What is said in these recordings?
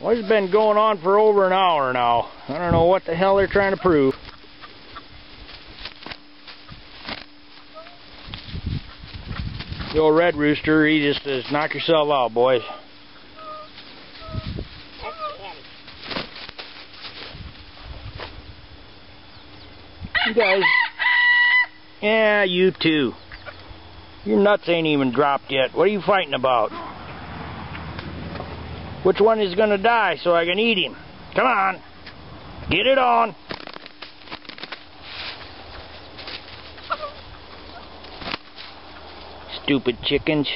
Well, it's been going on for over an hour now. I don't know what the hell they're trying to prove. The old red rooster, he just says, knock yourself out, boys. You guys, yeah, you too. Your nuts ain't even dropped yet. What are you fighting about? Which one is gonna die so I can eat him? Come on. Get it on. Stupid chickens.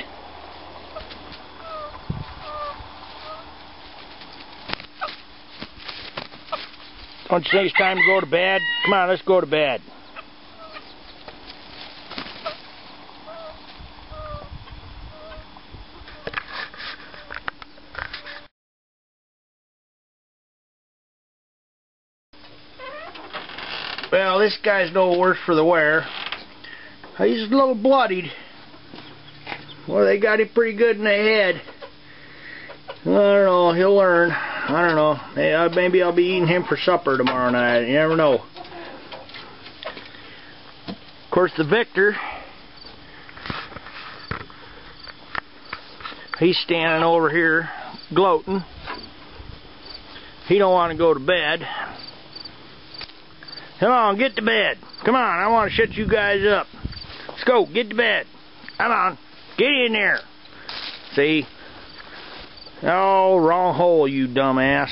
Don't you think it's time to go to bed? Come on, let's go to bed. Well, this guy's no worse for the wear. He's a little bloodied. Well, they got him pretty good in the head. I don't know. He'll learn. I don't know. Uh, maybe I'll be eating him for supper tomorrow night. You never know. Of course, the Victor, he's standing over here gloating. He don't want to go to bed. Come on, get to bed. Come on, I want to shut you guys up. Let's go, get to bed. Come on, get in there. See? Oh, wrong hole, you dumbass.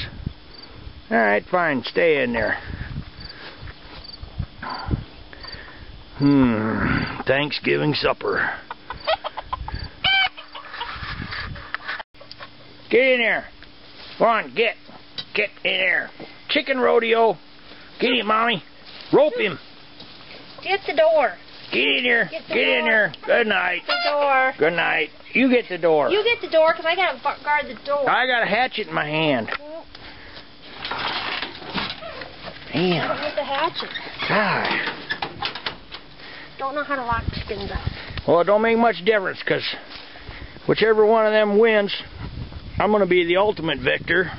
Alright, fine, stay in there. Hmm, Thanksgiving supper. Get in there. Come on, get. Get in there. Chicken rodeo. Get it, Mommy. Rope him. Get the door. Get in there. Get, get in there. Good night. Get The door. Good night. You get the door. You get the door because I got to guard the door. I got a hatchet in my hand. Damn. Get the hatchet. God. Don't know how to lock chickens up. Well, it don't make much difference because whichever one of them wins, I'm going to be the ultimate victor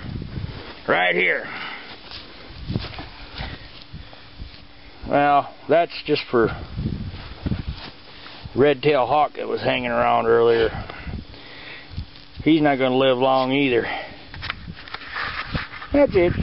right here. Well, that's just for red-tailed hawk that was hanging around earlier. He's not going to live long either. That's it.